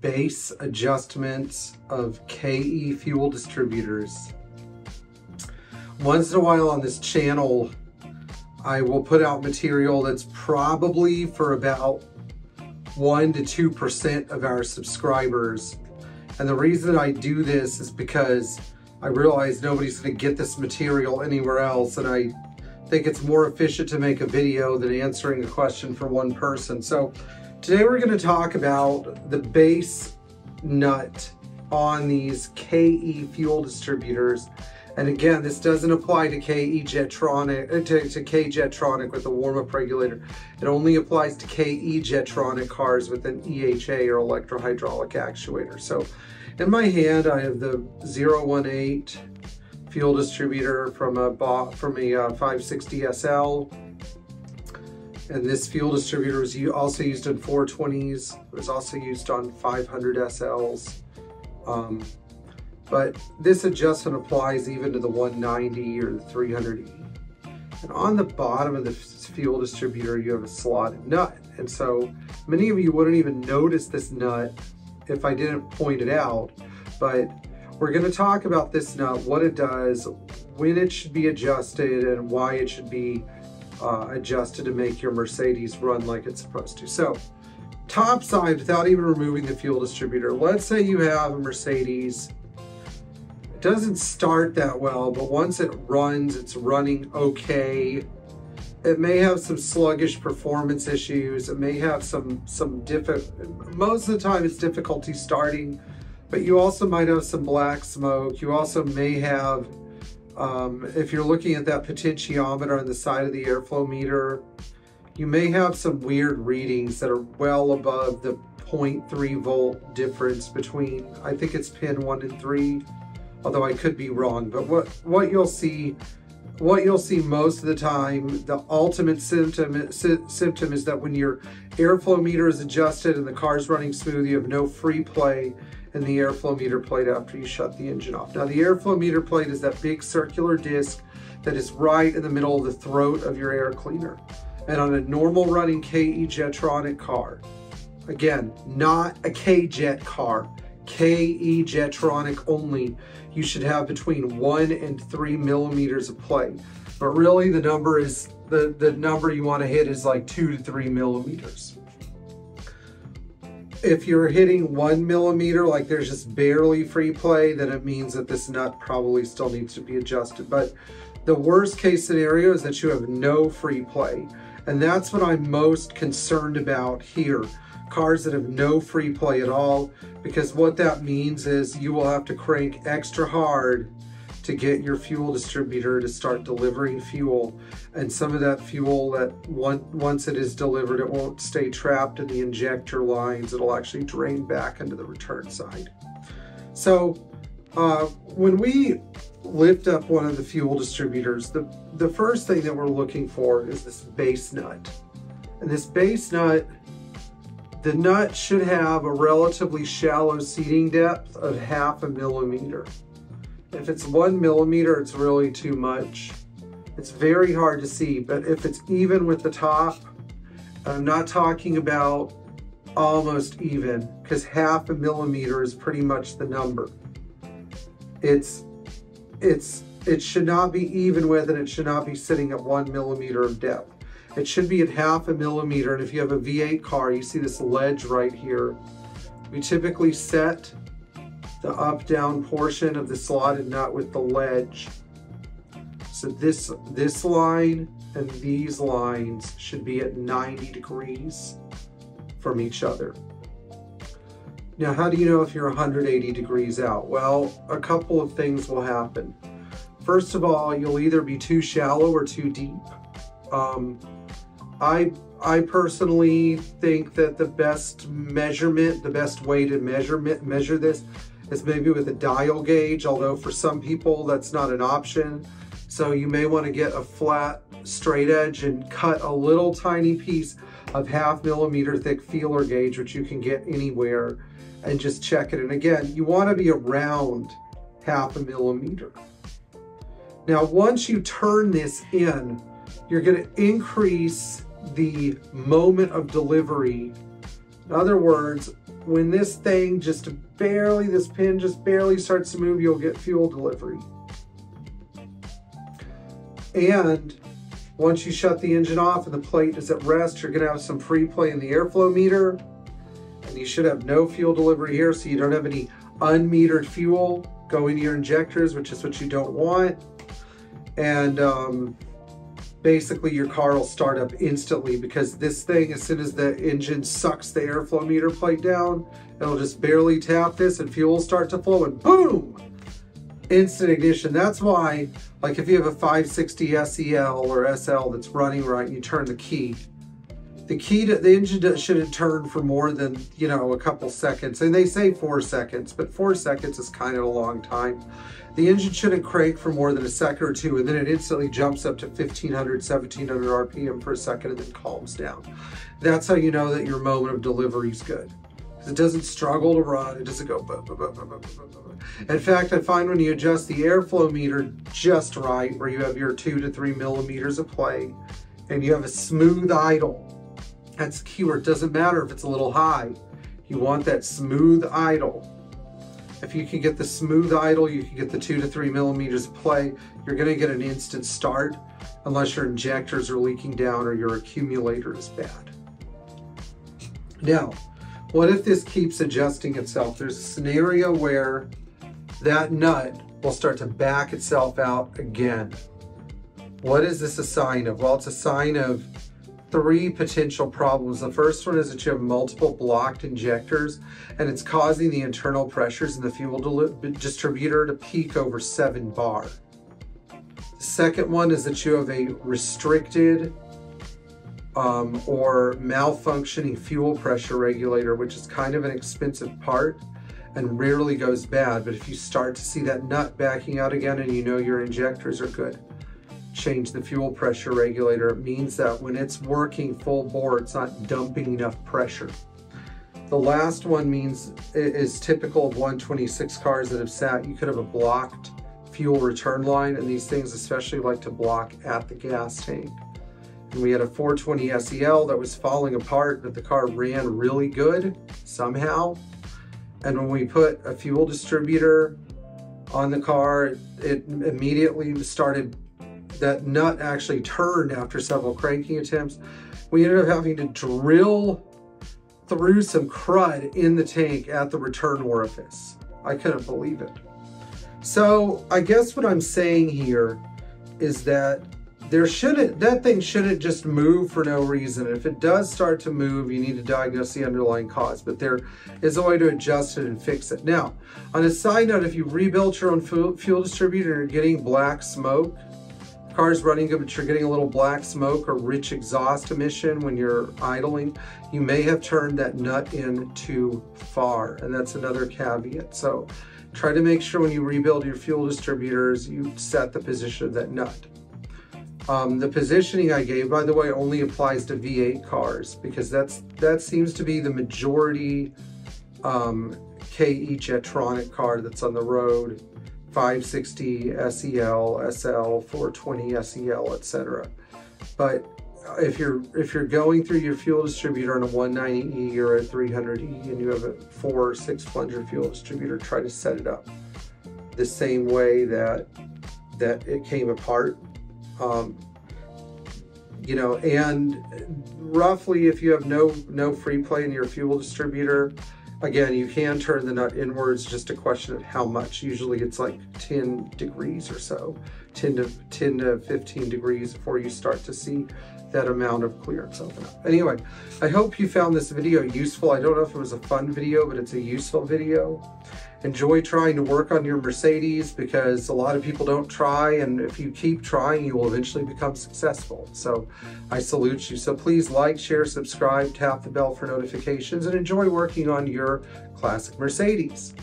base adjustments of KE fuel distributors. Once in a while on this channel, I will put out material that's probably for about 1 to 2% of our subscribers. And the reason I do this is because I realize nobody's going to get this material anywhere else and I think it's more efficient to make a video than answering a question for one person. So today we're going to talk about the base nut on these KE fuel distributors and again, this doesn't apply to KE Jetronic, uh, to, to K Jetronic with the warm-up regulator. It only applies to KE Jetronic cars with an EHA or electrohydraulic actuator. So in my hand, I have the 018 fuel distributor from a from a uh, 560 SL. And this fuel distributor was also used in 420s. It was also used on 500 SLs. Um, but this adjustment applies even to the 190 or the 300E. And on the bottom of the fuel distributor, you have a slotted nut. And so many of you wouldn't even notice this nut if I didn't point it out. But we're gonna talk about this nut, what it does, when it should be adjusted, and why it should be uh, adjusted to make your Mercedes run like it's supposed to. So top side, without even removing the fuel distributor, let's say you have a Mercedes It doesn't start that well, but once it runs, it's running okay. It may have some sluggish performance issues. It may have some, some difficult, most of the time it's difficulty starting, but you also might have some black smoke. You also may have, um, if you're looking at that potentiometer on the side of the airflow meter, you may have some weird readings that are well above the 0.3 volt difference between, I think it's pin one and three although I could be wrong. But what, what you'll see what you'll see most of the time, the ultimate symptom, sy symptom is that when your airflow meter is adjusted and the car's running smooth, you have no free play in the airflow meter plate after you shut the engine off. Now the airflow meter plate is that big circular disc that is right in the middle of the throat of your air cleaner. And on a normal running KE Jetronic car, again, not a K-Jet car, KE Jetronic only, you should have between one and three millimeters of play. But really the number is, the, the number you wanna hit is like two to three millimeters. If you're hitting one millimeter, like there's just barely free play, then it means that this nut probably still needs to be adjusted. But the worst case scenario is that you have no free play. And that's what I'm most concerned about here cars that have no free play at all because what that means is you will have to crank extra hard to get your fuel distributor to start delivering fuel. And some of that fuel that one, once it is delivered it won't stay trapped in the injector lines. It'll actually drain back into the return side. So uh, when we lift up one of the fuel distributors the the first thing that we're looking for is this base nut. And this base nut the nut should have a relatively shallow seating depth of half a millimeter. If it's one millimeter, it's really too much. It's very hard to see, but if it's even with the top, I'm not talking about almost even, because half a millimeter is pretty much the number. It's, it's, it should not be even with and it should not be sitting at one millimeter of depth. It should be at half a millimeter. And if you have a V8 car, you see this ledge right here. We typically set the up-down portion of the slotted nut with the ledge. So this, this line and these lines should be at 90 degrees from each other. Now, how do you know if you're 180 degrees out? Well, a couple of things will happen. First of all, you'll either be too shallow or too deep. Um, I I personally think that the best measurement, the best way to measure measure this is maybe with a dial gauge, although for some people that's not an option. So you may want to get a flat straight edge and cut a little tiny piece of half millimeter thick feeler gauge, which you can get anywhere, and just check it. And again, you want to be around half a millimeter. Now, once you turn this in, you're going to increase the moment of delivery. In other words, when this thing just barely, this pin just barely starts to move, you'll get fuel delivery. And once you shut the engine off and the plate is at rest, you're gonna have some free play in the airflow meter. And you should have no fuel delivery here, so you don't have any unmetered fuel going to your injectors, which is what you don't want. And um, basically your car will start up instantly because this thing, as soon as the engine sucks the airflow meter plate down, it'll just barely tap this and fuel will start to flow and boom, instant ignition. That's why, like if you have a 560 SEL or SL that's running right, you turn the key. The key to the engine shouldn't turn for more than, you know, a couple seconds. And they say four seconds, but four seconds is kind of a long time. The engine shouldn't crank for more than a second or two, and then it instantly jumps up to 1500, 1700 RPM per second and then calms down. That's how you know that your moment of delivery is good. It doesn't struggle to run, it doesn't go. In fact, I find when you adjust the airflow meter just right, where you have your two to three millimeters of play, and you have a smooth idle, that's keyword. It doesn't matter if it's a little high. You want that smooth idle if you can get the smooth idle, you can get the two to three millimeters of play, you're gonna get an instant start unless your injectors are leaking down or your accumulator is bad. Now, what if this keeps adjusting itself? There's a scenario where that nut will start to back itself out again. What is this a sign of? Well, it's a sign of three potential problems. The first one is that you have multiple blocked injectors and it's causing the internal pressures in the fuel distributor to peak over 7 bar. The second one is that you have a restricted um, or malfunctioning fuel pressure regulator, which is kind of an expensive part and rarely goes bad. But if you start to see that nut backing out again and you know your injectors are good, change the fuel pressure regulator. It means that when it's working full bore, it's not dumping enough pressure. The last one means is typical of 126 cars that have sat. You could have a blocked fuel return line, and these things especially like to block at the gas tank. And we had a 420 SEL that was falling apart, but the car ran really good somehow. And when we put a fuel distributor on the car, it immediately started that nut actually turned after several cranking attempts. We ended up having to drill through some crud in the tank at the return orifice. I couldn't believe it. So I guess what I'm saying here is that there shouldn't, that thing shouldn't just move for no reason. If it does start to move, you need to diagnose the underlying cause, but there is a way to adjust it and fix it. Now, on a side note, if you rebuilt your own fuel distributor and you're getting black smoke, car's running good, but you're getting a little black smoke or rich exhaust emission when you're idling, you may have turned that nut in too far. And that's another caveat. So try to make sure when you rebuild your fuel distributors, you set the position of that nut. Um, the positioning I gave, by the way, only applies to V8 cars because that's that seems to be the majority um, KE Jetronic car that's on the road 560 SEL, SL, 420 SEL, etc. But if you're if you're going through your fuel distributor on a 190E or a 300E and you have a four or six plunger fuel distributor, try to set it up the same way that that it came apart. Um, you know, and roughly if you have no no free play in your fuel distributor, Again, you can turn the nut inwards, just a question of how much. Usually it's like 10 degrees or so, 10 to, 10 to 15 degrees before you start to see that amount of clearance open up. Anyway, I hope you found this video useful. I don't know if it was a fun video, but it's a useful video. Enjoy trying to work on your Mercedes because a lot of people don't try and if you keep trying, you will eventually become successful. So I salute you. So please like, share, subscribe, tap the bell for notifications and enjoy working on your classic Mercedes.